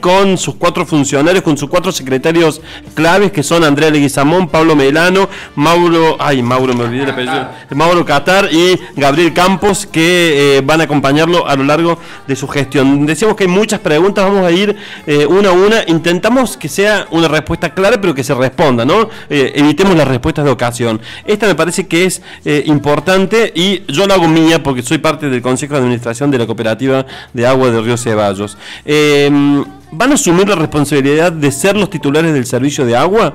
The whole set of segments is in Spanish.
con sus cuatro funcionarios, con sus cuatro secretarios claves que son Andrea Leguizamón, Pablo Melano, Mauro, ay Mauro me olvidé el apellido, Mauro Catar y Gabriel Campos que eh, van a acompañarlo a lo largo de su gestión. Decíamos que hay muchas preguntas, vamos a ir eh, una a una, intentamos que sea una respuesta clara pero que se responda, ¿no? Eh, evitemos las respuestas de ocasión. Esta me parece que es importante y yo la hago mía porque soy parte del Consejo de Administración de la Cooperativa de Agua de Río Ceballos van a asumir la responsabilidad de ser los titulares del servicio de agua?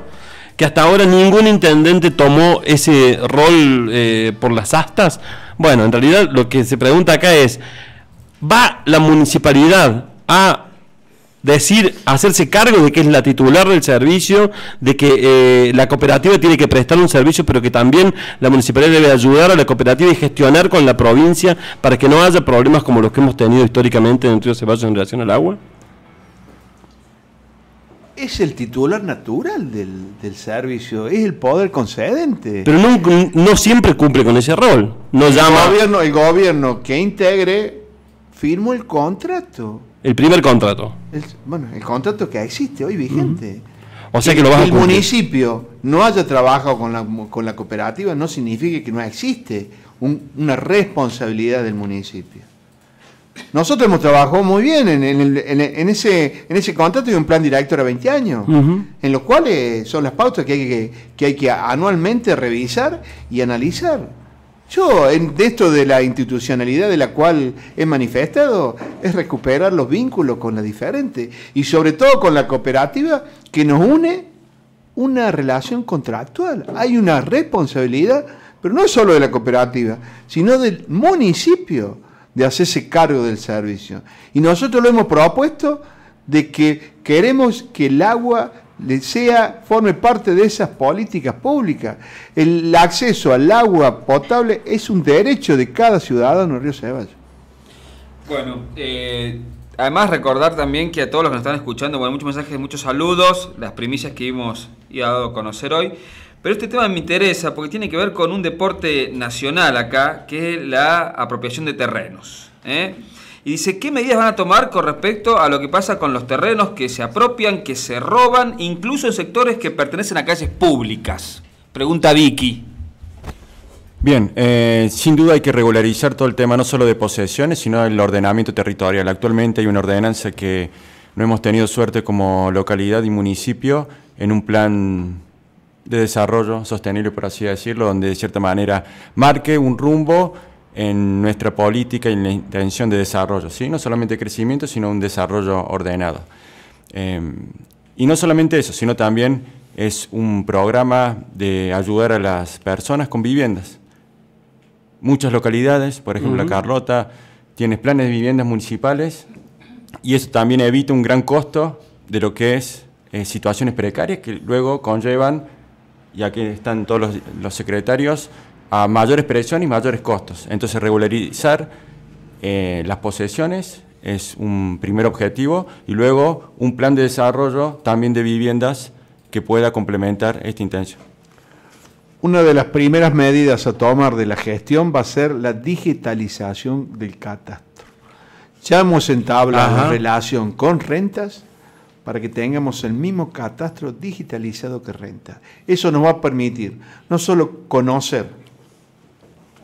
Que hasta ahora ningún intendente tomó ese rol eh, por las astas. Bueno, en realidad lo que se pregunta acá es, ¿va la municipalidad a decir, hacerse cargo de que es la titular del servicio, de que eh, la cooperativa tiene que prestar un servicio, pero que también la municipalidad debe ayudar a la cooperativa y gestionar con la provincia para que no haya problemas como los que hemos tenido históricamente en el río Ceballos en relación al agua? Es el titular natural del, servicio, es el poder concedente. Pero no, siempre cumple con ese rol. No el, gobierno, el gobierno que integre firmó el contrato. El primer contrato. bueno, el contrato que existe hoy vigente. O sea que, lo el municipio no haya trabajado con la, con la cooperativa no significa que no existe una responsabilidad del municipio. Nosotros hemos trabajado muy bien en, ese, en ese contrato y un plan director a 20 años, en los cuales son las pautas que hay que, que hay que anualmente revisar y analizar. Yo, en, de esto de la institucionalidad de la cual he manifestado, es recuperar los vínculos con la diferente y sobre todo con la cooperativa que nos une una relación contractual. Hay una responsabilidad, pero no solo de la cooperativa, sino del municipio de hacerse cargo del servicio. Y nosotros lo hemos propuesto de que queremos que el agua sea, forme parte de esas políticas públicas. El acceso al agua potable es un derecho de cada ciudadano en Río Ceballos. Bueno, eh, además recordar también que a todos los que nos están escuchando, bueno, muchos mensajes, muchos saludos, las primicias que hemos ido a conocer hoy. Pero este tema me interesa porque tiene que ver con un deporte nacional acá, que es la apropiación de terrenos. ¿eh? Y dice, ¿qué medidas van a tomar con respecto a lo que pasa con los terrenos que se apropian, que se roban, incluso en sectores que pertenecen a calles públicas? Pregunta Vicky. Bien, eh, sin duda hay que regularizar todo el tema, no solo de posesiones, sino del ordenamiento territorial. Actualmente hay una ordenanza que no hemos tenido suerte como localidad y municipio en un plan de desarrollo sostenible, por así decirlo, donde de cierta manera marque un rumbo en nuestra política y en la intención de desarrollo, ¿sí? no solamente crecimiento, sino un desarrollo ordenado. Em, y no solamente eso, sino también es un programa de ayudar a las personas con viviendas. Muchas localidades, por ejemplo la Carlota, tiene planes de viviendas municipales y eso también evita un gran costo de lo que es eh, situaciones precarias que luego conllevan y aquí están todos los, secretarios, a mayores presiones y mayores costos. Entonces, regularizar eh, las posesiones es un primer objetivo y luego un plan de desarrollo también de viviendas que pueda complementar esta intención. Una de las primeras medidas a tomar de la gestión va a ser la digitalización del catastro. Ya hemos entablado la relación con rentas para que tengamos el mismo catastro digitalizado que renta. Eso nos va a permitir no solo conocer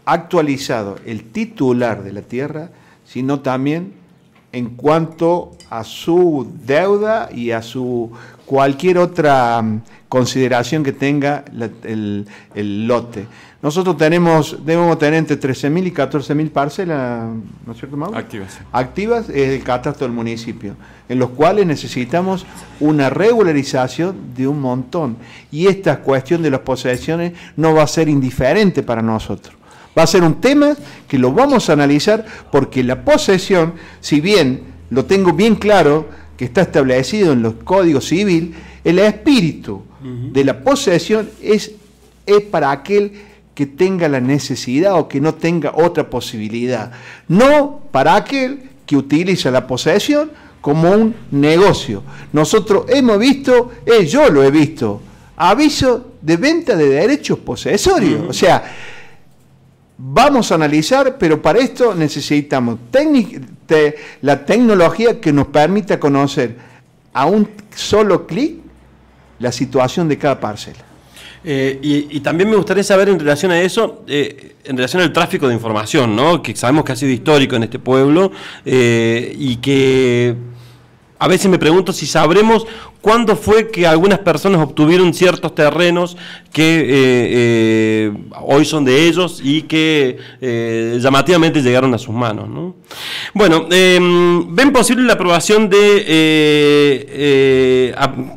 actualizado el titular de la tierra, sino también en cuanto a su deuda y a su cualquier otra mm, consideración que tenga el, lote. Nosotros tenemos, debemos tener entre 13.000 y 14.000 parcelas, ¿no es cierto, Mauro? Activas. Activas es el catastro del municipio, en los cuales necesitamos una regularización de un montón. Y esta cuestión de las posesiones no va a ser indiferente para nosotros. Va a ser un tema que lo vamos a analizar porque la posesión, si bien lo tengo bien claro, que está establecido en los códigos civil, el espíritu de la posesión es, es para aquel que tenga la necesidad o que no tenga otra posibilidad, no para aquel que utiliza la posesión como un negocio. Nosotros hemos visto, eh, yo lo he visto, aviso de venta de derechos posesorios. O sea, vamos a analizar, pero para esto necesitamos la tecnología que nos permita conocer a un solo clic la situación de cada parcela. Eh, y, también me gustaría saber en relación a eso, eh, en relación al tráfico de información, ¿no? que sabemos que ha sido histórico en este pueblo eh, y que a veces me pregunto si sabremos ¿Cuándo fue que algunas personas obtuvieron ciertos terrenos que eh, eh, hoy son de ellos y que eh, llamativamente llegaron a sus manos? Bueno, em, ¿ven posible la aprobación de,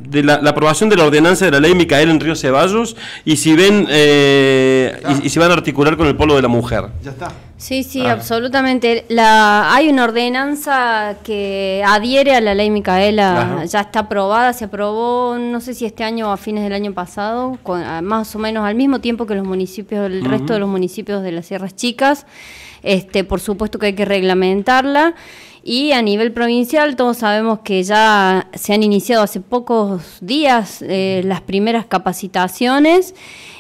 de la, aprobación de la ordenanza de la ley Micael en Río Ceballos? Y si ven y, si van a articular con el polo de la mujer. Ya está. Sí, sí, ah. absolutamente. La, hay una ordenanza que adhiere a la ley Micaela, ya está aprobada se aprobó, no sé si este año o a fines del año pasado, más o menos al mismo tiempo que los municipios, el resto de los municipios de las Sierras Chicas. Este, por supuesto que hay que reglamentarla. Y a nivel provincial todos sabemos que ya se han iniciado hace pocos días eh, las primeras capacitaciones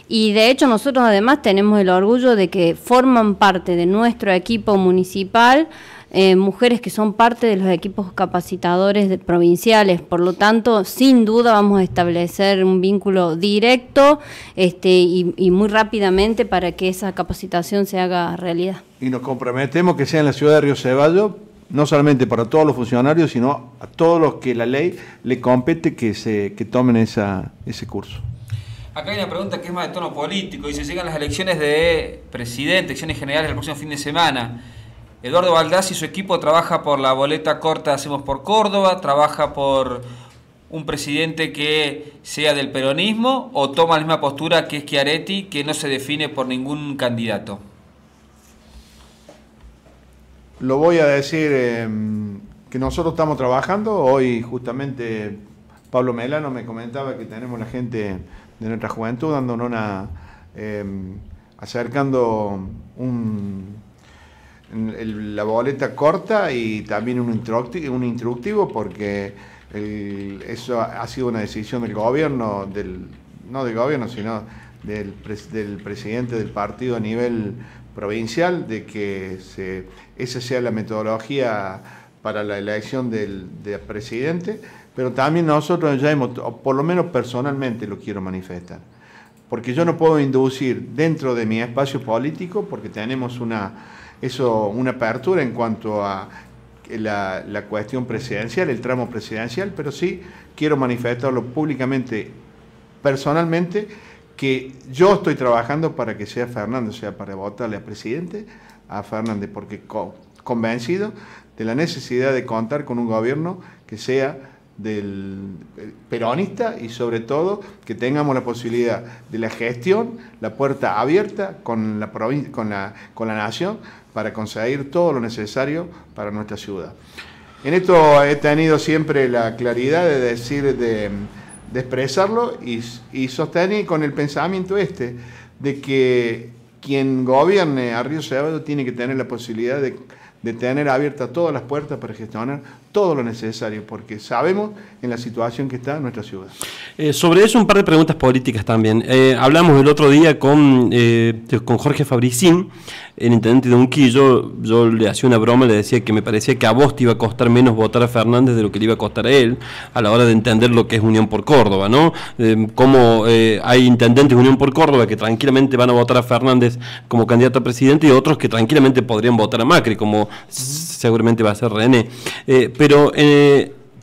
y de hecho nosotros además tenemos el orgullo de que forman parte de nuestro equipo municipal eh, mujeres que son parte de los equipos capacitadores de, provinciales. Por lo tanto, sin duda vamos a establecer un vínculo directo este, y, muy rápidamente para que esa capacitación se haga realidad. Y nos comprometemos que sea en la ciudad de Río Ceballos no solamente para todos los funcionarios, sino a todos los que la ley le compete que, se, que tomen esa, ese curso. Acá hay una pregunta que es más de tono político. Dice, llegan las elecciones de presidente, elecciones generales el próximo fin de semana. Eduardo Valdás y su equipo trabaja por la boleta corta Hacemos por Córdoba, trabaja por un presidente que sea del peronismo o toma la misma postura que es Chiaretti, que no se define por ningún candidato. Lo voy a decir em, que nosotros estamos trabajando. Hoy justamente Pablo Melano me comentaba que tenemos la gente de nuestra juventud dándonos. Em, acercando la boleta corta y también un instructivo, porque eso ha sido una decisión del gobierno, del, no del gobierno, sino del presidente del partido a nivel provincial, de que esa sea la metodología para la elección del, del presidente, pero también nosotros ya hemos, por lo menos personalmente lo quiero manifestar, porque yo no puedo inducir dentro de mi espacio político, porque tenemos una eso, una apertura en cuanto a la, la, cuestión presidencial, el tramo presidencial, pero sí quiero manifestarlo públicamente, personalmente, que yo estoy trabajando para que sea Fernández, o sea, para votarle a presidente, a Fernández, porque convencido de la necesidad de contar con un gobierno que sea del eh, peronista y sobre todo que tengamos la posibilidad de la gestión, la puerta abierta con la, con la, con la nación para conseguir todo lo necesario para nuestra ciudad. En esto he tenido siempre la claridad de decir, de, expresarlo y, y sostener con el pensamiento este, de que quien gobierne a Río Ceballos tiene que tener la posibilidad de de tener abiertas todas las puertas para gestionar todo lo necesario, porque sabemos en la situación que está nuestra ciudad. Eh, sobre eso un par de preguntas políticas también. Eh, hablamos el otro día con, eh, con Jorge Fabricín, el intendente de Unquillo, yo le hacía una broma, le decía que me parecía que a vos te iba a costar menos votar a Fernández de lo que le iba a costar a él, a la hora de entender lo que es Unión por Córdoba, ¿no? como hay intendentes de Unión por Córdoba que tranquilamente van a votar a Fernández como candidato a presidente y otros que tranquilamente podrían votar a Macri, como seguramente va a ser René. pero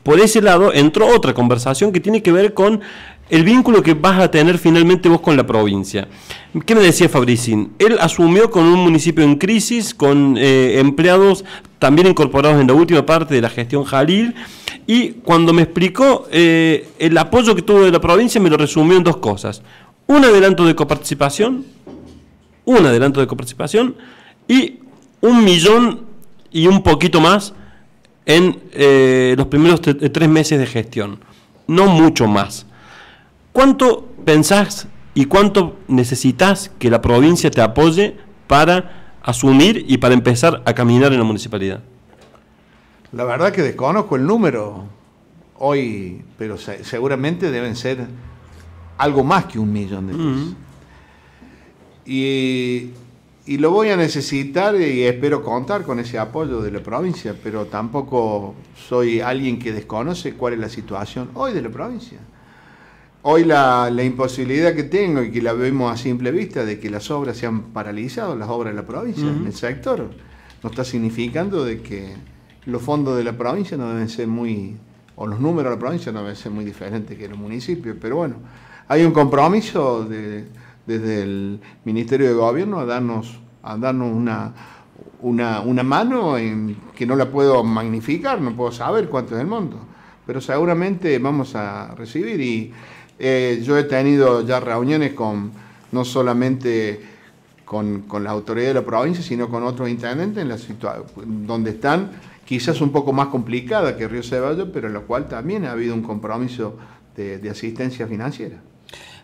por ese lado entró otra conversación que tiene que ver con el vínculo que vas a tener finalmente vos con la provincia. ¿Qué me decía Fabricín? Él asumió con un municipio en crisis, con eh, empleados también incorporados en la última parte de la gestión Jalil, y cuando me explicó eh, el apoyo que tuvo de la provincia me lo resumió en dos cosas. Un adelanto de coparticipación, un adelanto de coparticipación y un millón y un poquito más en eh, los primeros tres meses de gestión, no mucho más. ¿Cuánto pensás y cuánto necesitas que la provincia te apoye para asumir y para empezar a caminar en la municipalidad? La verdad que desconozco el número hoy, pero seguramente deben ser algo más que un millón de pesos. y, y lo voy a necesitar y espero contar con ese apoyo de la provincia, pero tampoco soy alguien que desconoce cuál es la situación hoy de la provincia. Hoy la, imposibilidad que tengo y que la vemos a simple vista de que las obras se han paralizado, las obras de la provincia, en el sector, no está significando de que los fondos de la provincia no deben ser muy, o los números de la provincia no deben ser muy diferentes que los municipios, pero bueno, hay un compromiso de desde el Ministerio de Gobierno a darnos, a darnos una, una, mano en que no la puedo magnificar, no puedo saber cuánto es el monto, pero seguramente vamos a recibir y eh, yo he tenido ya reuniones con no solamente con, con la autoridad de la provincia, sino con otros intendentes en la donde están quizás un poco más complicada que Río Ceballos, pero en la cual también ha habido un compromiso de asistencia financiera.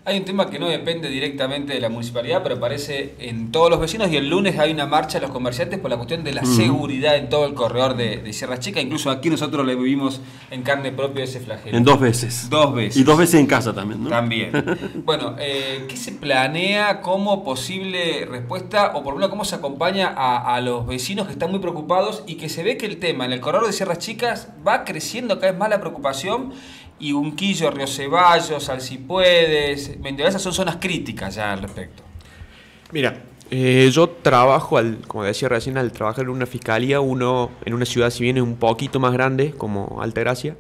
Hay un tema que no depende directamente de la municipalidad, pero aparece en todos los vecinos y el lunes hay una marcha de los comerciantes por la cuestión de la seguridad en todo el corredor de, Sierra Chica. Incluso aquí nosotros le vivimos en carne propia ese flagelo. En dos veces. Dos veces. Y dos veces en casa también, ¿no? También. bueno, eh, ¿qué se planea como posible respuesta o por lo menos cómo se acompaña a, a, los vecinos que están muy preocupados y que se ve que el tema en el corredor de Sierras Chicas va creciendo cada vez más la preocupación y Unquillo, Río Ceballos, Alcipuedes, esas son zonas críticas ya al respecto. Mira, eh, yo trabajo, al, como decía recién, al trabajar en una fiscalía, uno en una ciudad si bien es un poquito más grande, como Altagracia,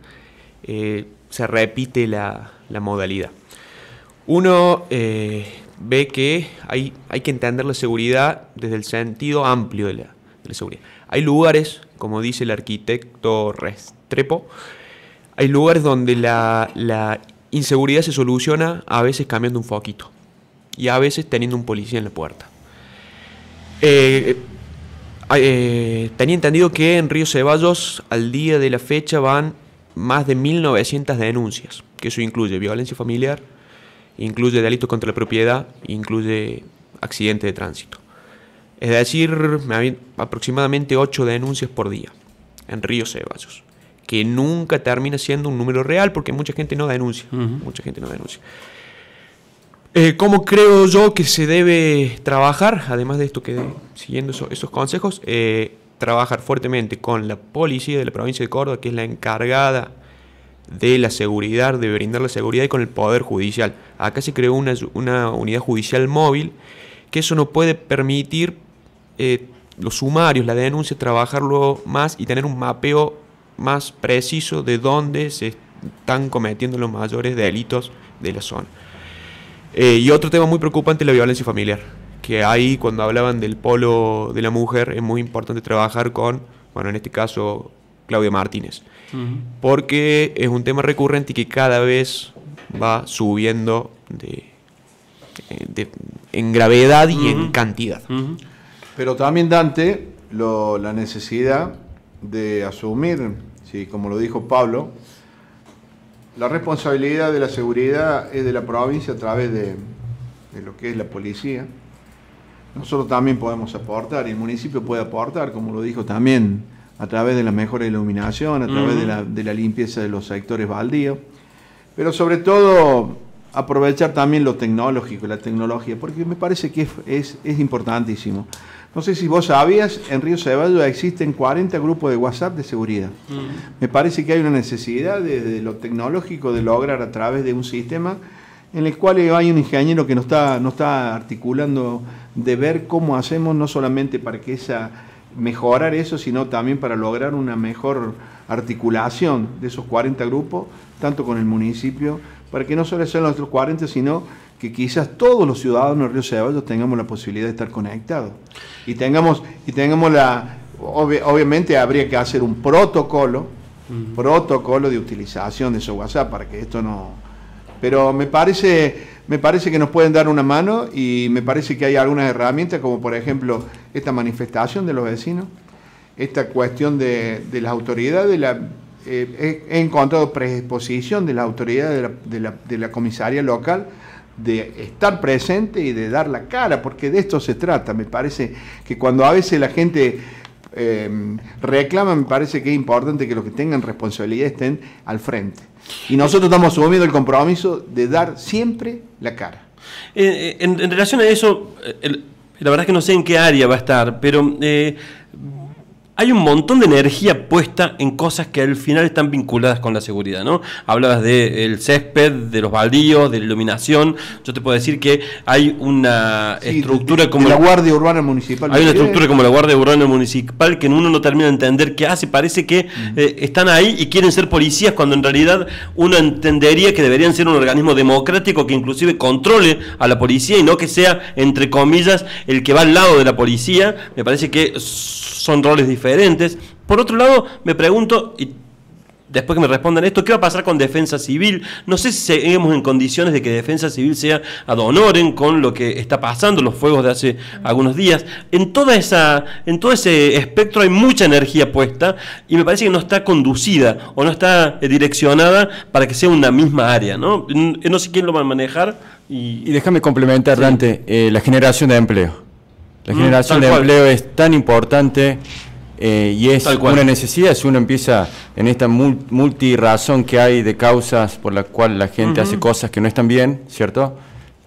eh, se repite la, modalidad. Uno eh, ve que hay, hay que entender la seguridad desde el sentido amplio de la seguridad. Hay lugares, como dice el arquitecto Restrepo, hay lugares donde la, inseguridad se soluciona a veces cambiando un foquito y a veces teniendo un policía en la puerta. Eh, eh, tenía entendido que en Río Ceballos al día de la fecha van más de 1.900 denuncias, que eso incluye violencia familiar, incluye delitos contra la propiedad, incluye accidente de tránsito. Es decir, aproximadamente 8 denuncias por día en Río Ceballos que nunca termina siendo un número real porque mucha gente no denuncia. Mucha gente no denuncia. Eh, ¿Cómo creo yo que se debe trabajar? Además de esto que siguiendo esos consejos, eh, trabajar fuertemente con la policía de la provincia de Córdoba, que es la encargada de la seguridad, de brindar la seguridad y con el Poder Judicial. Acá se creó una, unidad judicial móvil, que eso nos puede permitir eh, los sumarios, la denuncia, trabajarlo más y tener un mapeo más preciso de dónde se están cometiendo los mayores delitos de la zona. Eh, y otro tema muy preocupante es la violencia familiar, que ahí cuando hablaban del polo de la mujer es muy importante trabajar con, bueno, en este caso Claudia Martínez, porque es un tema recurrente y que cada vez va subiendo de, en gravedad y en cantidad. Pero también Dante, la necesidad de asumir, sí, como lo dijo Pablo, la responsabilidad de la seguridad es de la provincia a través de, lo que es la policía. Nosotros también podemos aportar, y el municipio puede aportar, como lo dijo también, a través de la mejor iluminación, a través de, la, de, la, limpieza de los sectores baldíos, pero sobre todo aprovechar también lo tecnológico, la tecnología, porque me parece que es, es importantísimo. No sé si vos sabías, en Río Ceballos existen 40 grupos de WhatsApp de seguridad. Mm. Me parece que hay una necesidad de, lo tecnológico de lograr a través de un sistema en el cual hay un ingeniero que nos está, no está articulando de ver cómo hacemos no solamente para que esa mejorar eso, sino también para lograr una mejor articulación de esos 40 grupos, tanto con el municipio, para que no solo sean los otros 40, sino que quizás todos los ciudadanos de Río Ceballos tengamos la posibilidad de estar conectados. Y tengamos, y tengamos la, obviamente habría que hacer un protocolo, protocolo de utilización de esos WhatsApp para que esto no... Pero me parece, me parece que nos pueden dar una mano y me parece que hay algunas herramientas, como por ejemplo esta manifestación de los vecinos, esta cuestión de, de las autoridades, la, eh, he, encontrado predisposición de las autoridades de la, de la, de la comisaría local, de estar presente y de dar la cara, porque de esto se trata. Me parece que cuando a veces la gente eh, reclama, me parece que es importante que los que tengan responsabilidad estén al frente. Y nosotros estamos asumiendo el compromiso de dar siempre la cara. Eh, eh, en, relación a eso, La verdad es que no sé en qué área va a estar, pero hay un montón de energía puesta en cosas que al final están vinculadas con la seguridad, ¿no? Hablabas del césped, de los baldíos, de la iluminación. Yo te puedo decir que hay una Sí, estructura de- como de la Guardia Urbana Municipal. hay una estructura como la Guardia Urbana Municipal que uno no termina de entender qué hace. Parece que eh, están ahí y quieren ser policías cuando en realidad uno entendería que deberían ser un organismo democrático que inclusive controle a la policía y no que sea, entre comillas, el que va al lado de la policía. Me parece que son roles diferentes. Por otro lado, me pregunto, y después que me respondan esto, ¿qué va a pasar con Defensa Civil? No sé si seguimos en condiciones de que Defensa Civil sea ad honorem con lo que está pasando, los fuegos de hace algunos días. En toda esa, en todo ese espectro hay mucha energía puesta y me parece que no está conducida o no está eh, direccionada para que sea una misma área, ¿no? N- No sé quién lo va a manejar y, Y déjame complementar, Dante, eh, la generación de empleo. La Mm, generación tal de cual. empleo es tan importante eh, y es una necesidad si uno empieza en esta mul- multirazón que hay de causas por la cual la gente hace cosas que no están bien, ¿cierto?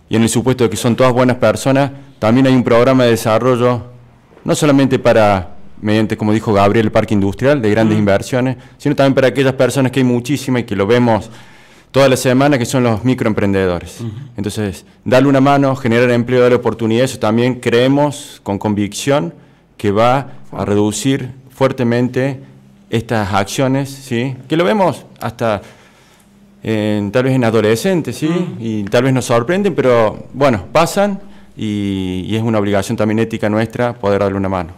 Y en el supuesto de que son todas buenas personas, también hay un programa de desarrollo, no solamente para, mediante, como dijo Gabriel, el parque industrial de grandes inversiones, sino también para aquellas personas que hay muchísimas y que lo vemos toda la semana, que son los microemprendedores. Entonces, darle una mano, generar empleo, darle oportunidades, eso también creemos con convicción que va a reducir fuertemente estas acciones, ¿sí? que lo vemos hasta en- tal vez en adolescentes, ¿sí? y tal vez nos sorprenden, pero bueno, pasan y, y es una obligación también ética nuestra poder darle una mano.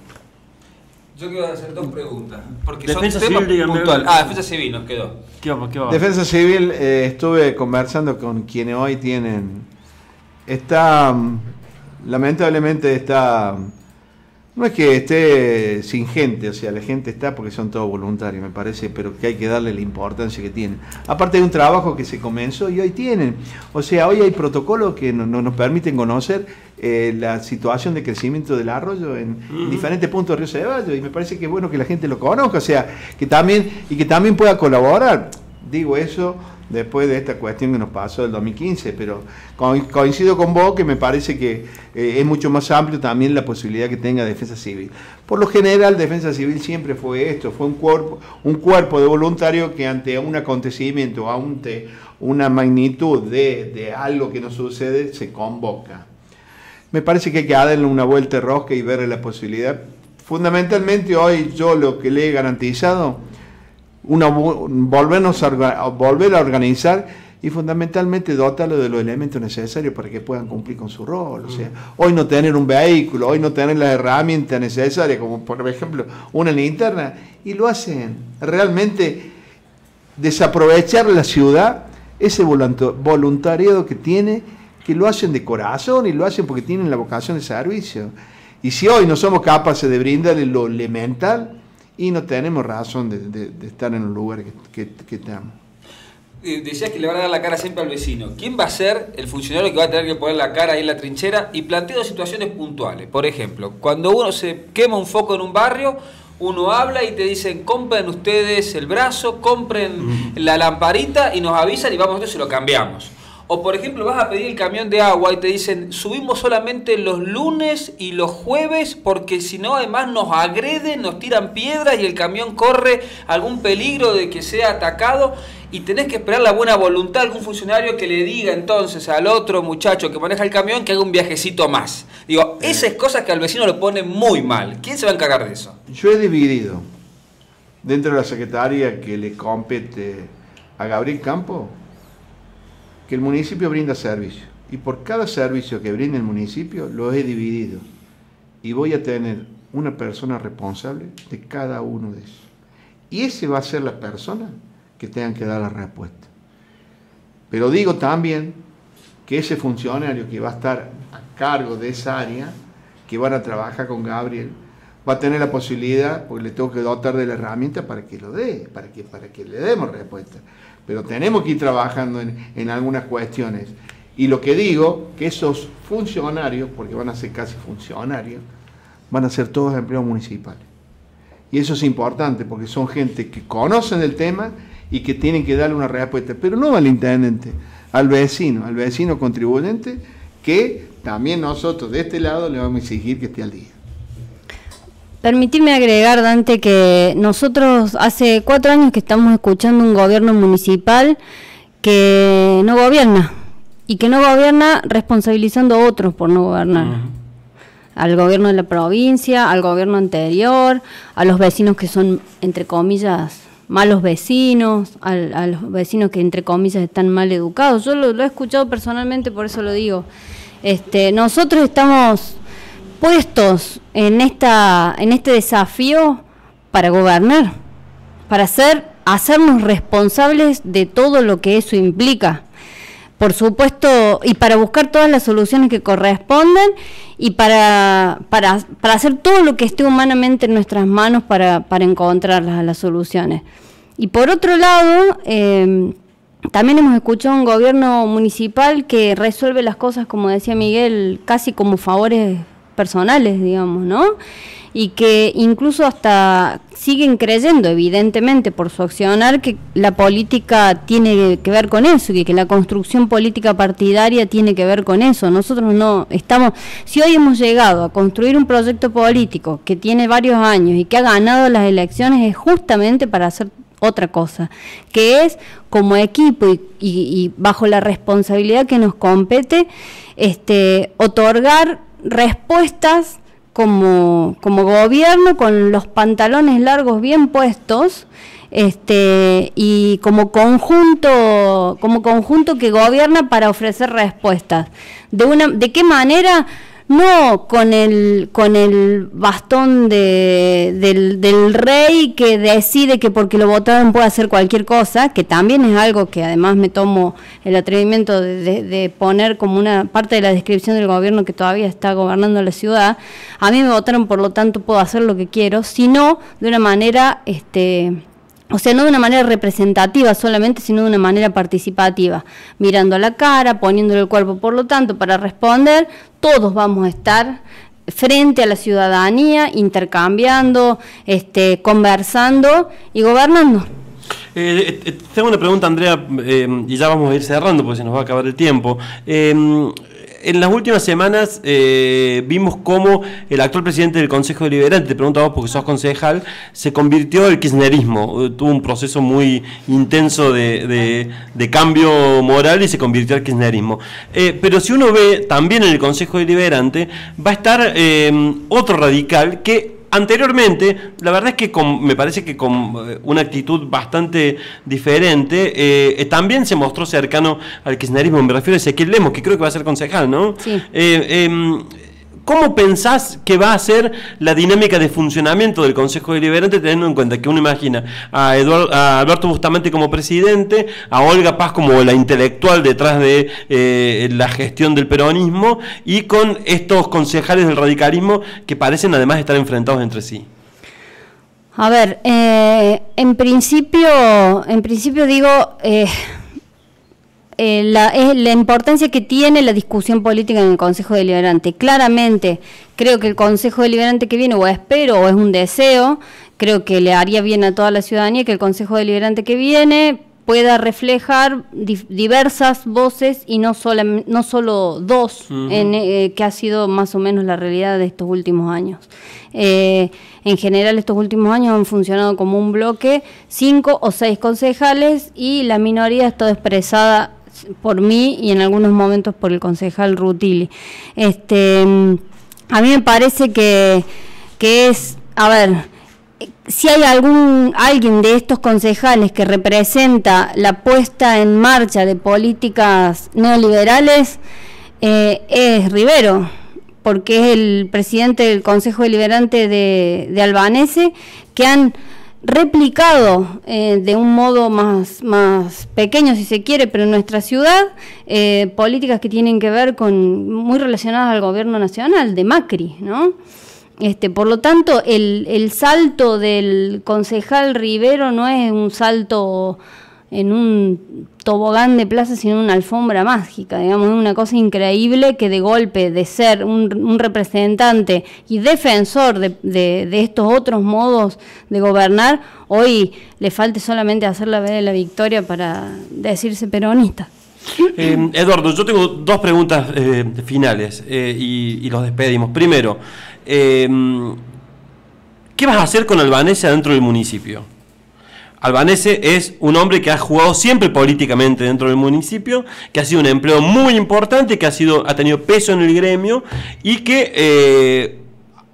Yo quiero hacer dos preguntas. Porque Defensa son temas civil, puntuales. Ah, defensa civil nos quedó. ¿qué va, qué va? Defensa Civil, eh, estuve conversando con quienes hoy tienen. Está. mm, Lamentablemente está. No es que esté sin gente, o sea, la gente está porque son todos voluntarios, me parece, pero que hay que darle la importancia que tienen. Aparte de un trabajo que se comenzó y hoy tienen. O sea, hoy hay protocolos que no- no nos permiten conocer eh, la situación de crecimiento del arroyo en diferentes puntos de Río Ceballos y me parece que es bueno que la gente lo conozca, o sea, que también y que también pueda colaborar. Digo eso después de esta cuestión que nos pasó el 2015, pero co- coincido con vos que me parece que eh, es mucho más amplio también la posibilidad que tenga Defensa Civil. Por lo general, Defensa Civil siempre fue esto, fue un cuerpo, un cuerpo de voluntarios que ante un acontecimiento, ante una magnitud de, de algo que no sucede, se convoca. Me parece que hay que darle una vuelta de rosca y ver la posibilidad. Fundamentalmente hoy yo lo que le he garantizado, una, volvernos a, volver organizar y fundamentalmente dotarlo de los elementos necesarios para que puedan cumplir con su rol. O sea, hoy no tener un vehículo, hoy no tener las herramientas necesarias, como por ejemplo una linterna, y lo hacen realmente desaprovechar la ciudad, ese voluntariado que tiene, que lo hacen de corazón y lo hacen porque tienen la vocación de servicio. Y si hoy no somos capaces de brindarle lo elemental, y no tenemos razón de, de- de estar en los lugares que, que- que estamos. Eh, Decías que le van a dar la cara siempre al vecino. ¿Quién va a ser el funcionario que va a tener que poner la cara ahí en la trinchera? Y planteo situaciones puntuales. Por ejemplo, cuando uno se quema un foco en un barrio, uno habla y te dicen, compren ustedes el brazo, compren la lamparita y nos avisan y vamos nosotros y lo cambiamos. O por ejemplo, vas a pedir el camión de agua y te dicen, subimos solamente los lunes y los jueves porque si no además nos agreden, nos tiran piedras y el camión corre algún peligro de que sea atacado y tenés que esperar la buena voluntad de algún funcionario que le diga entonces al otro muchacho que maneja el camión que haga un viajecito más. Digo, esas cosas que al vecino lo pone muy mal. ¿Quién se va a encargar de eso? Yo he dividido dentro de la secretaria que le compete a Gabriel Campo que el municipio brinda servicio. Y por cada servicio que brinda el municipio lo he dividido. Y voy a tener una persona responsable de cada uno de esos. Y ese va a ser la persona que tenga que dar la respuesta. Pero digo también que ese funcionario que va a estar a cargo de esa área, que van a trabajar con Gabriel, va a tener la posibilidad, porque le tengo que dotar de la herramienta para que lo dé, para que, para que le demos respuesta. Pero tenemos que ir trabajando en, en algunas cuestiones. Y lo que digo, que esos funcionarios, porque van a ser casi funcionarios, van a ser todos empleados municipales. Y eso es importante, porque son gente que conocen el tema y que tienen que darle una respuesta, pero no al intendente, al vecino, al vecino contribuyente que también nosotros de este lado le vamos a exigir que esté al día. Permitirme agregar, Dante, que nosotros hace cuatro años que estamos escuchando un gobierno municipal que no gobierna y que no gobierna responsabilizando a otros por no gobernar. Al gobierno de la provincia, al gobierno anterior, a los vecinos que son, entre comillas, malos vecinos, a los vecinos que, entre comillas, están mal educados. Yo lo, lo he escuchado personalmente, por eso lo digo. Este, nosotros estamos puestos en, esta, en este desafío para gobernar, para hacer, hacernos responsables de todo lo que eso implica. Por supuesto, y para buscar todas las soluciones que corresponden y para, para, para hacer todo lo que esté humanamente en nuestras manos para, para encontrar las, las soluciones. Y por otro lado, eh, también hemos escuchado un gobierno municipal que resuelve las cosas, como decía Miguel, casi como favores personales, digamos, ¿no? Y que incluso hasta siguen creyendo, evidentemente, por su accionar, que la política tiene que ver con eso, y que la construcción política partidaria tiene que ver con eso. Nosotros no estamos, si hoy hemos llegado a construir un proyecto político que tiene varios años y que ha ganado las elecciones, es justamente para hacer otra cosa, que es como equipo y, y, bajo la responsabilidad que nos compete, este, otorgar respuestas como, como gobierno con los pantalones largos bien puestos este, y como conjunto, como conjunto que gobierna para ofrecer respuestas. De una, ¿De qué manera? No con el, con el bastón de, del, rey que decide que porque lo votaron puede hacer cualquier cosa, que también es algo que además me tomo el atrevimiento de, de, de, poner como una parte de la descripción del gobierno que todavía está gobernando la ciudad. A mí me votaron, por lo tanto puedo hacer lo que quiero, sino de una manera... este o sea, no de una manera representativa solamente, sino de una manera participativa, mirando a la cara, poniéndole el cuerpo. Por lo tanto, para responder, todos vamos a estar frente a la ciudadanía, intercambiando, este, conversando y gobernando. Eh, eh tengo una pregunta, Andrea, eh, y ya vamos a ir cerrando porque se nos va a acabar el tiempo. En las últimas semanas eh, vimos cómo el actual presidente del Consejo Deliberante, te pregunto a vos porque sos concejal, se convirtió el kirchnerismo. Eh, tuvo un proceso muy intenso de, cambio moral y se convirtió al kirchnerismo. Eh, pero si uno ve también en el Consejo Deliberante, va a estar otro radical que Anteriormente, la verdad es que con, me parece que con eh, una actitud bastante diferente, eh, también se mostró cercano al kirchnerismo. Me refiero a Ezequiel Lemos, que creo que va a ser concejal, ¿no? Sí. Eh, eh, ¿Cómo pensás que va a ser la dinámica de funcionamiento del Consejo Deliberante, teniendo en cuenta que uno imagina a, Eduardo, a Alberto Bustamante como presidente, a Olga Paz como la intelectual detrás de eh, la gestión del peronismo, y con estos concejales del radicalismo que parecen además estar enfrentados entre sí? A ver, eh, en principio, en principio digo, eh, eh, la, es la importancia que tiene la discusión política en el Consejo Deliberante. Claramente, creo que el Consejo Deliberante que viene, o espero, o es un deseo, creo que le haría bien a toda la ciudadanía que el Consejo Deliberante que viene pueda reflejar di diversas voces y no, sola, no solo dos, uh -huh. en, eh, que ha sido más o menos la realidad de estos últimos años. Eh, en general estos últimos años han funcionado como un bloque, cinco o seis concejales y la minoría está expresada por mí y en algunos momentos por el concejal Rutili. Este, a mí me parece que, que es, a ver, si hay algún alguien de estos concejales que representa la puesta en marcha de políticas neoliberales, eh, es Rivero, porque es el presidente del Consejo Deliberante de, de Albanese, que han replicado eh, de un modo más, más pequeño, si se quiere, pero en nuestra ciudad, eh, políticas que tienen que ver con, muy relacionadas al gobierno nacional, de Macri, ¿no? Este, por lo tanto, el, el salto del concejal Rivero no es un salto en un tobogán de plaza, sino una alfombra mágica, digamos, una cosa increíble que de golpe de ser un, representante y defensor de, estos otros modos de gobernar, hoy le falte solamente hacer la vez de la victoria para decirse peronista. Eh, Eduardo, yo tengo dos preguntas eh, finales eh, y, los despedimos. Primero, ¿qué vas a hacer con Albanese dentro del municipio? Albanese es un hombre que ha jugado siempre políticamente dentro del municipio, que ha sido un empleo muy importante, que ha, sido, ha tenido peso en el gremio y que eh,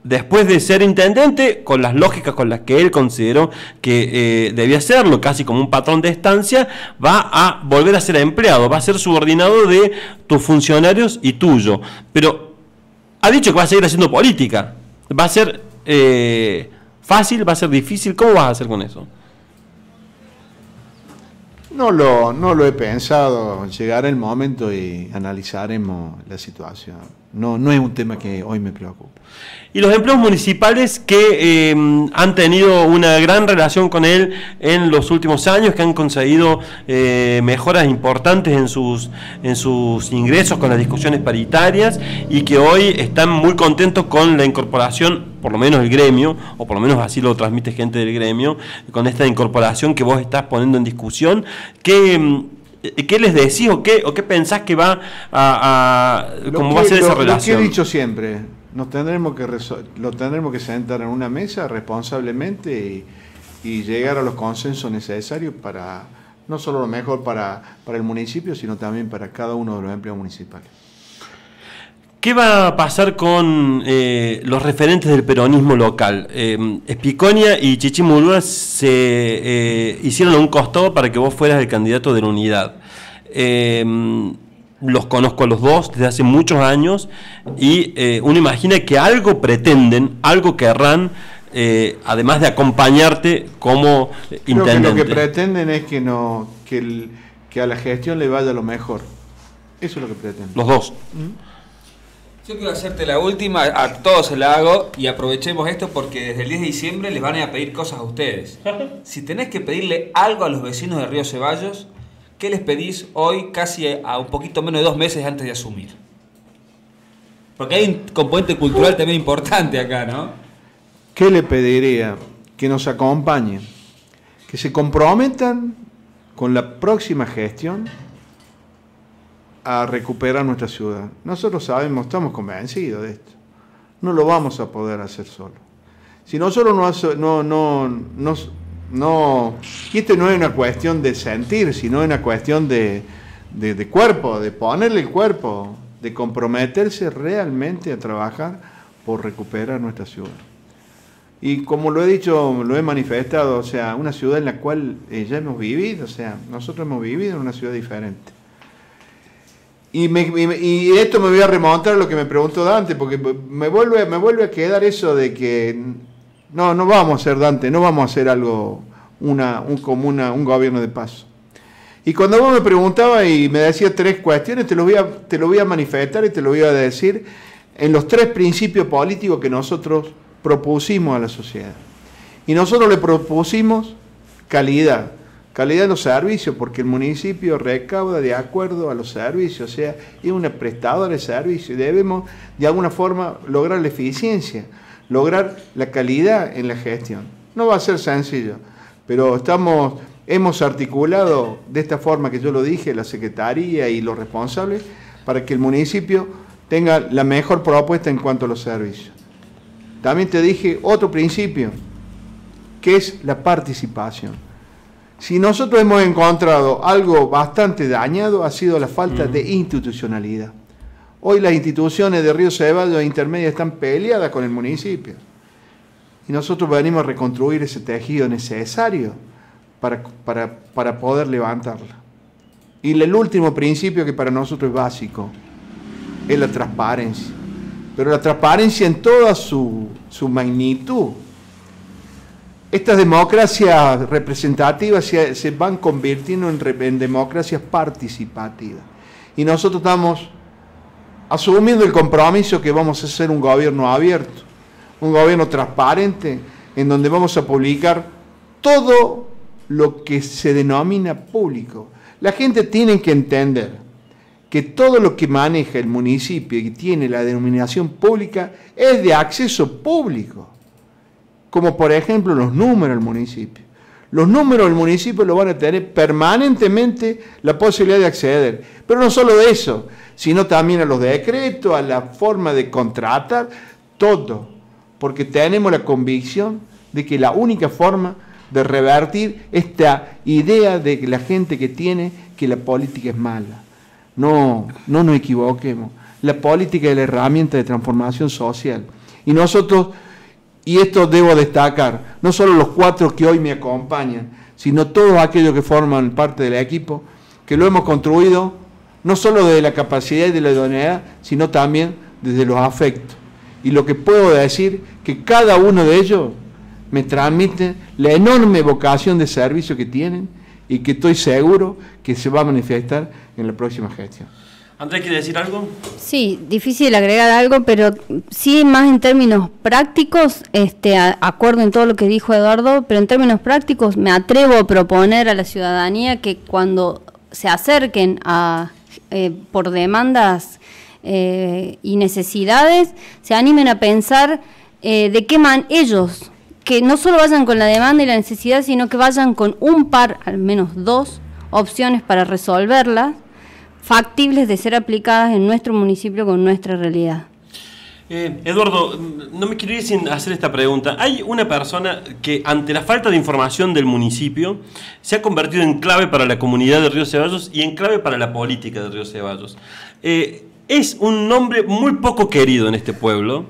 después de ser intendente, con las lógicas con las que él consideró que eh, debía serlo, casi como un patrón de estancia, va a volver a ser empleado, va a ser subordinado de tus funcionarios y tuyo. Pero ha dicho que va a seguir haciendo política. Va a ser eh, fácil, va a ser difícil. ¿Cómo vas a hacer con eso? No lo, no lo he pensado. Llegará el momento y analizaremos la situación. No, no es un tema que hoy me preocupa. Y los empleos municipales que eh, han tenido una gran relación con él en los últimos años, que han conseguido eh, mejoras importantes en sus, en sus ingresos con las discusiones paritarias y que hoy están muy contentos con la incorporación, por lo menos el gremio, o por lo menos así lo transmite gente del gremio, con esta incorporación que vos estás poniendo en discusión. ¿Qué, mm, ¿Qué les decís o qué, o qué pensás que va a, cómo que- va a ser esa lo- lo relación? que he dicho siempre, nos tendremos que lo tendremos que sentar en una mesa responsablemente y, llegar a los consensos necesarios para no solo lo mejor para, para el municipio, sino también para cada uno de los empleados municipales. ¿Qué va a pasar con eh, los referentes del peronismo local? Eh, Espiconia y Chichimulúa se hicieron un costado para que vos fueras el candidato de la unidad. Los conozco a los dos desde hace muchos años y eh, uno imagina que algo pretenden, algo querrán, eh, además de acompañarte como Creo que intendente. lo que pretenden es que, no, que, el- que a la gestión le vaya lo mejor. Eso es lo que pretenden. Los dos. Yo quiero hacerte la última, a todos se la hago y aprovechemos esto porque desde el 10 de diciembre les van a pedir cosas a ustedes. Si tenés que pedirle algo a los vecinos de Río Ceballos, ¿qué les pedís hoy casi a un poquito menos de dos meses antes de asumir? Porque hay un componente cultural también importante acá, ¿no? ¿Qué le pediría? Que nos acompañen, que se comprometan con la próxima gestión a recuperar nuestra ciudad. Nosotros sabemos, estamos convencidos de esto. No lo vamos a poder hacer solo. Si nosotros no, no, no, no, no, y esto no es una cuestión de sentir, sino una cuestión de, de, cuerpo, de ponerle el cuerpo, de comprometerse realmente a trabajar por recuperar nuestra ciudad. Y como lo he dicho, lo he manifestado, o sea, una ciudad en la cual ya hemos vivido, o sea, nosotros hemos vivido en una ciudad diferente. Y esto me voy a remontar a lo que me preguntó Dante, porque me vuelve, me vuelve a quedar eso de que no, no vamos a hacer Dante, no vamos a hacer algo, una, un, como una- un gobierno de paso. Y cuando vos me preguntabas y me decías tres cuestiones, te lo, voy a, te lo voy a manifestar y te lo voy a decir en los tres principios políticos que nosotros propusimos a la sociedad. Y nosotros le propusimos calidad, calidad de los servicios, porque el municipio recauda de acuerdo a los servicios, o sea, es una prestadora de servicios y debemos de alguna forma lograr la eficiencia, lograr la calidad en la gestión. No va a ser sencillo, pero estamos, hemos articulado de esta forma que yo lo dije, la Secretaría y los responsables, para que el municipio tenga la mejor propuesta en cuanto a los servicios. También te dije otro principio, que es la participación. Si nosotros hemos encontrado algo bastante dañado, ha sido la falta de institucionalidad. Hoy las instituciones de Río Ceballos intermedias están peleadas con el municipio. Y nosotros venimos a reconstruir ese tejido necesario para, para, para poder levantarla. Y el último principio que para nosotros es básico es la transparencia. Pero la transparencia en toda su, su magnitud. Estas democracias representativas se, van convirtiendo en, en democracias participativas. Y nosotros estamos asumiendo el compromiso que vamos a hacer un gobierno abierto, un gobierno transparente, en donde vamos a publicar todo lo que se denomina público. La gente tiene que entender que todo lo que maneja el municipio y tiene la denominación pública es de acceso público, como por ejemplo los números del municipio, Los números del municipio lo van a tener permanentemente la posibilidad de acceder. Pero no solo eso, sino también a los decretos, a la forma de contratar, todo. Porque tenemos la convicción de que la única forma de revertir esta idea de la gente que tiene que la política es mala. No, no nos equivoquemos. La política es la herramienta de transformación social. Y nosotros, y esto debo destacar, no solo los cuatro que hoy me acompañan, sino todos aquellos que forman parte del equipo, que lo hemos construido no solo desde la capacidad y de la idoneidad, sino también desde los afectos. Y lo que puedo decir, que cada uno de ellos me transmite la enorme vocación de servicio que tienen y que estoy seguro que se va a manifestar en la próxima gestión. Andrés, ¿quiere decir algo? Sí, difícil agregar algo, pero sí más en términos prácticos, este, acuerdo en todo lo que dijo Eduardo, pero en términos prácticos me atrevo a proponer a la ciudadanía que cuando se acerquen a, eh, por demandas eh, y necesidades, se animen a pensar eh, de qué man ellos que no solo vayan con la demanda y la necesidad, sino que vayan con un par, al menos dos, opciones para resolverlas, factibles de ser aplicadas en nuestro municipio con nuestra realidad. Eh, Eduardo, no me quiero ir sin hacer esta pregunta. Hay una persona que ante la falta de información del municipio se ha convertido en clave para la comunidad de Río Ceballos y en clave para la política de Río Ceballos. Eh, es un nombre muy poco querido en este pueblo,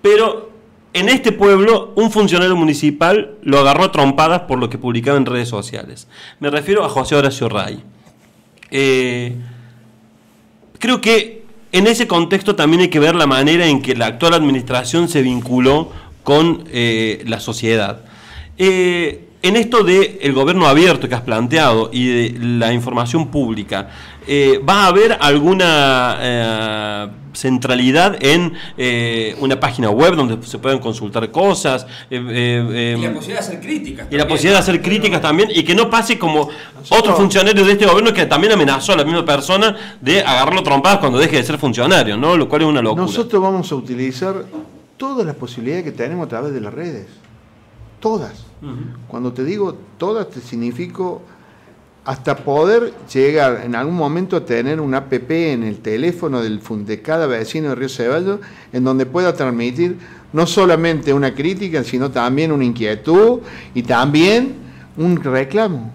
pero en este pueblo, un funcionario municipal lo agarró a trompadas por lo que publicaba en redes sociales. Me refiero a José Horacio Ray. Eh, creo que en ese contexto también hay que ver la manera en que la actual administración se vinculó con eh, la sociedad. Eh, en esto del el gobierno abierto que has planteado y de la información pública, eh, ¿va a haber alguna eh, centralidad en eh, una página web donde se puedan consultar cosas? y la posibilidad de hacer críticas. Y la posibilidad de hacer críticas también, y que no pase como otro funcionario de este gobierno que también amenazó a la misma persona de agarrarlo trompadas cuando deje de ser funcionario, ¿no? Lo cual es una locura. Nosotros vamos a utilizar todas las posibilidades que tenemos a través de las redes. Todas. Cuando te digo todas, te significo hasta poder llegar en algún momento a tener un app en el teléfono del, de cada vecino de Río Ceballos en donde pueda transmitir no solamente una crítica, sino también una inquietud y también un reclamo.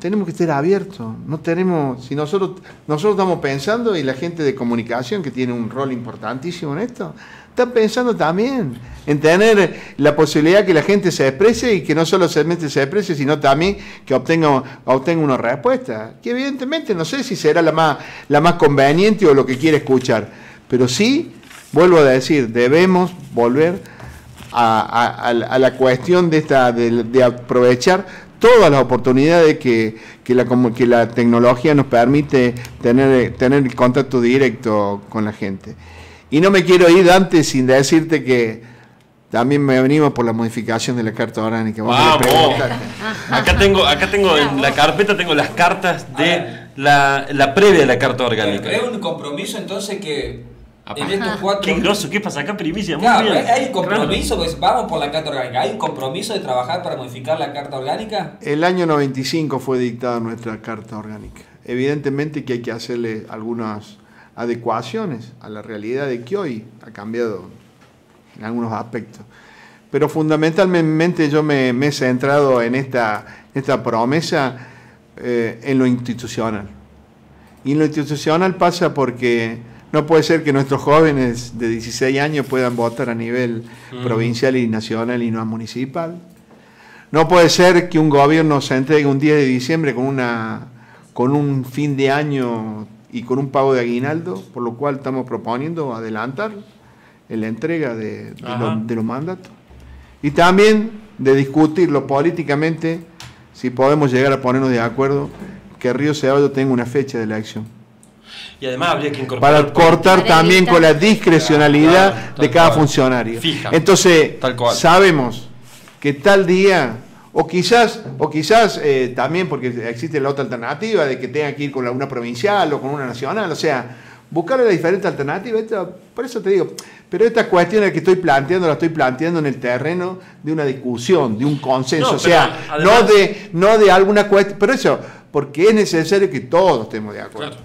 Tenemos que estar abiertos, no tenemos, si nosotros, nosotros estamos pensando y la gente de comunicación que tiene un rol importantísimo en esto, están pensando también en tener la posibilidad que la gente se exprese y que no solo se exprese, sino también que obtenga, obtenga una respuesta. Que evidentemente no sé si será la más, la más conveniente o lo que quiere escuchar, pero sí, vuelvo a decir, debemos volver a, la cuestión de, esta, de, aprovechar todas las oportunidades que, que, la, que la tecnología nos permite tener, tener contacto directo con la gente. Y no me quiero ir antes sin decirte que también me venimos por la modificación de la carta orgánica. Vamos. Acá tengo, acá tengo en la carpeta tengo las cartas de la, la, previa de la carta orgánica. Es un compromiso entonces que en estos cuatro. Qué grosso, ¿qué pasa acá, primicia? Muy claro, Hay un compromiso, pues vamos por la carta orgánica. ¿Hay un compromiso de trabajar para modificar la carta orgánica? El año 95 fue dictada nuestra carta orgánica. Evidentemente que hay que hacerle algunas adecuaciones a la realidad de que hoy ha cambiado en algunos aspectos. Pero fundamentalmente yo me, he centrado en esta, esta promesa eh, en lo institucional. Y en lo institucional pasa porque no puede ser que nuestros jóvenes de 16 años puedan votar a nivel provincial y nacional y no municipal. No puede ser que un gobierno se entregue un 10 de diciembre con, una, con un fin de año y con un pago de aguinaldo, por lo cual estamos proponiendo adelantar en la entrega de, los mandatos. Y también de discutirlo políticamente, si podemos llegar a ponernos de acuerdo, que Río Ceballos tenga una fecha de elección. Y además habría que incorporar... Para cortar también con la discrecionalidad de cada funcionario. Entonces, sabemos que tal día o quizás, o quizás eh, también porque existe la otra alternativa de que tenga que ir con una provincial o con una nacional. O sea, buscarle la diferente alternativa. Esto- por eso te digo, pero estas cuestiones que estoy planteando, las estoy planteando en el terreno de una discusión, de un consenso, No, o sea, además- no, de, no de alguna cuestión, pero eso, porque es necesario que todos estemos de acuerdo. Claro.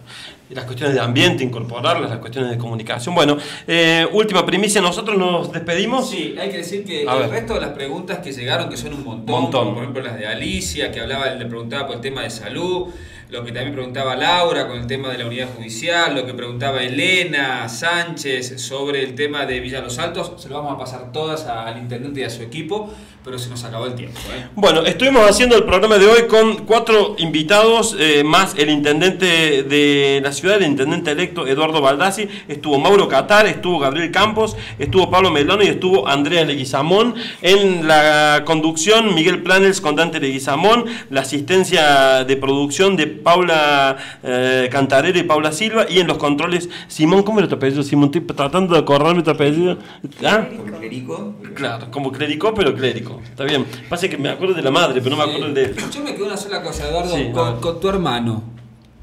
Y las cuestiones de ambiente, incorporarlas, las cuestiones de comunicación. Bueno, eh, última primicia, nosotros nos despedimos. Sí, hay que decir que A el ver. resto de las preguntas que llegaron, que son un montón, Montón. como por ejemplo las de Alicia, que hablaba, le preguntaba por el tema de salud, lo que también preguntaba Laura con el tema de la unidad judicial, lo que preguntaba Elena Sánchez sobre el tema de Villa Los Altos, se lo vamos a pasar todas al intendente y a su equipo, pero se nos acabó el tiempo. ¿eh? Bueno, estuvimos haciendo el programa de hoy con cuatro invitados, eh, más el intendente de la ciudad, el intendente electo Eduardo Baldassi, estuvo Mauro Catar, estuvo Gabriel Campos, estuvo Pablo Melano y estuvo Andrea Leguizamón. En la conducción, Miguel Planels con Dante Leguizamón, la asistencia de producción de Paula eh, Cantarero y Paula Silva, y en los controles, Simón, ¿cómo era tu apellido? Simón, estoy tratando de acordarme tu apellido. ¿Ah? Claro, como clérico, pero clérico. Está bien. Pasa que me acuerdo de la madre, pero no me acuerdo de. Yo me quedo una sola cosa, Eduardo, Sí, con, con tu hermano.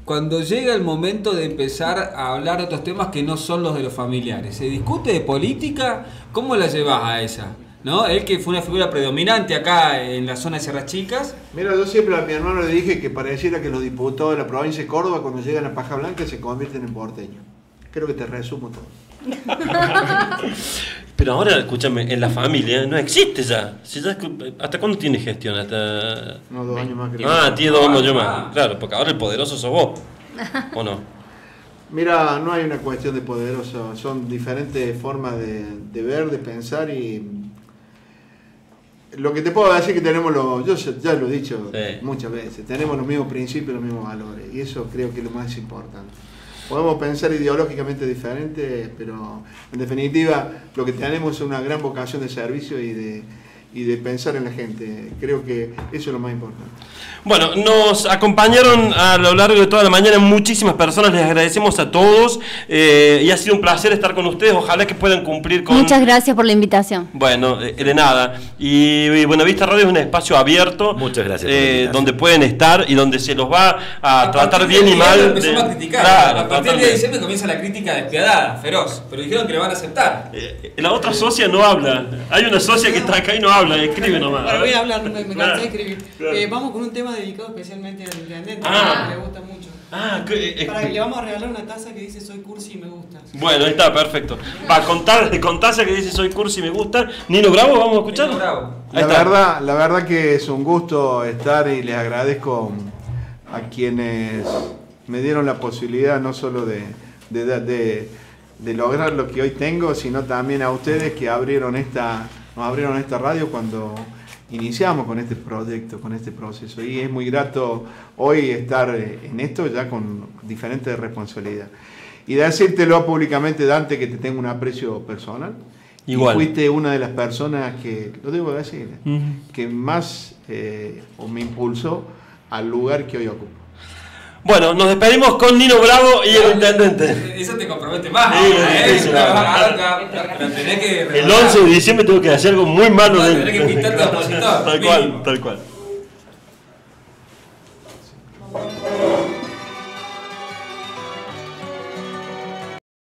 Cuando llega el momento de empezar a hablar de otros temas que no son los de los familiares, ¿se discute de política? ¿Cómo la llevas a esa? ¿No? Él que fue una figura predominante acá en la zona de Sierras Chicas. Mira, yo siempre a mi hermano le dije que pareciera que los diputados de la provincia de Córdoba cuando llegan a Paja Blanca se convierten en porteños. Creo que te resumo todo. Pero ahora, escúchame, en la familia no existe ya. Si ya- ¿Hasta cuándo tiene gestión? Hasta... No, dos años más que Ah, tiene dos años yo Ah. más. Claro, porque ahora el poderoso sos vos. ¿O no? Mira, no hay una cuestión de poderoso, son diferentes formas de, de ver, de pensar y lo que te puedo decir es que tenemos los, yo ya- lo he dicho Sí. muchas veces, tenemos los mismos principios, los mismos valores y eso creo que es lo más importante. Podemos pensar ideológicamente diferente, pero en definitiva lo que tenemos es una gran vocación de servicio y de, y de pensar en la gente. Creo que eso es lo más importante. Bueno, nos acompañaron a lo largo de toda la mañana muchísimas personas, les agradecemos a todos eh, y ha sido un placer estar con ustedes, ojalá que puedan cumplir con... Muchas gracias por la invitación. Bueno, eh, de nada. Y, y Buenavista Radio es un espacio abierto. Muchas gracias eh, donde pueden estar y donde se los va a, tratar partir bien y mal. Empezamos de- a criticar. Claro, a partir de diciembre comienza la crítica despiadada, feroz. Pero dijeron que le van a aceptar. Eh, La otra socia no habla. Hay una socia que está acá y no habla, escribe nomás. Bueno, voy a hablar, me, me Claro, cansé de escribir. claro. Eh, vamos con un tema dedicado especialmente al intendente, Ah. que le gusta mucho. Ah, que- eh, Para que le vamos a regalar una taza que dice soy cursi y me gusta. Bueno, ahí está, perfecto. Para contar, contarse que dice soy cursi y me gusta. Nino Bravo, vamos a escuchar. Nino Bravo. La está. verdad, la verdad que es un gusto estar y les agradezco a quienes me dieron la posibilidad no solo de, de, de- de lograr lo que hoy tengo, sino también a ustedes que abrieron esta, nos abrieron esta radio cuando iniciamos con este proyecto, con este proceso. Y es muy grato hoy estar eh, en esto ya con diferente responsabilidad. Y decírtelo públicamente, Dante, que te tengo un aprecio personal. Igual. Y fuiste una de las personas que, lo debo decir, Ujú. que más eh, o me impulsó al lugar que hoy ocupo. Bueno, nos despedimos con Nino Bravo y el intendente. Eso te compromete más. Sí, ahora, ¿eh? sí, Pero, tenés que El 11 de diciembre tengo que hacer algo muy malo. De- tener que opositor, Tal cual, tal cual.